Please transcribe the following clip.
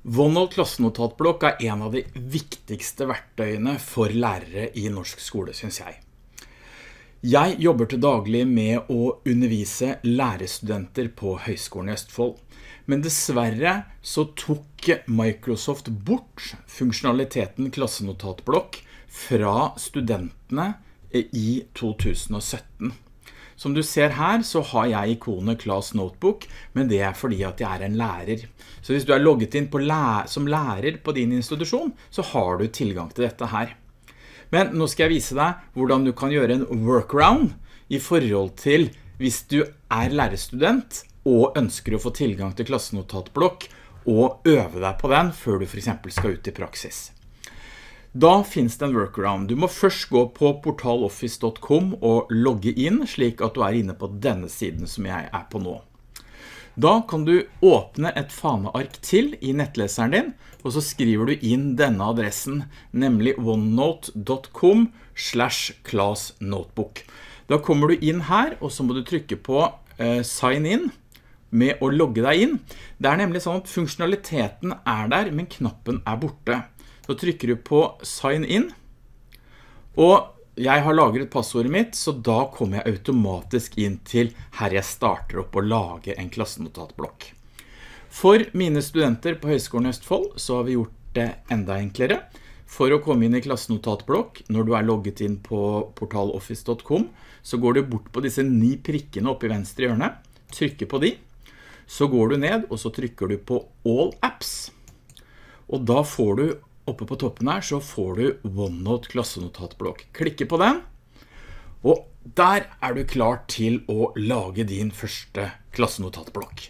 OneNote klassenotatblokk er en av de viktigste verktøyene for lærere i norsk skole, synes jeg. Jeg jobber til daglig med å undervise lærerstudenter på Høgskolen i Østfold. Men dessverre så tok Microsoft bort funksjonaliteten klassenotatblokk fra studentene i 2017. Som du ser her så har jeg ikonet Class Notebook, men det er fordi at jeg er en lærer. Så hvis du er logget inn læ som lærer på din institusjon, så har du tilgang til dette her. Men nå skal jeg vise deg hvordan du kan gjøre en workaround i forhold til hvis du er lærerstudent og ønsker å få tilgang til klassenotatblokk og øve deg på den før du for eksempel skal ut i praksis. Da finnes det en workaround. Du må først gå på portaloffice.com og logge inn, slik at du er inne på denne siden som jeg er på nå. Da kan du åpne et faneark til i nettleseren din, og så skriver du inn denne adressen, nemlig onenote.com slash classnotebook. Da kommer du inn her, og så må du trykke på eh, sign in med å logge deg inn. Det er nemlig sånn at funksjonaliteten er der, men knappen er borte. Så trykker du på sign in, og jeg har lagret passordet mitt, så da kommer jeg automatisk inn til her jeg starter opp å lage en klassenotatblokk. For mine studenter på Høgskolen Østfold så har vi gjort det enda enklere. For å komme inn i klassenotatblokk, når du er logget inn på portaloffice.com, så går du bort på disse ni prikkene oppe i venstre hjørne, trykker på de, så går du ned, og så trykker du på All Apps, og da får du oppe på toppen her så får du OneNote klassenotatblokk. Klikke på den, og der er du klar til å lage din første klassenotatblokk.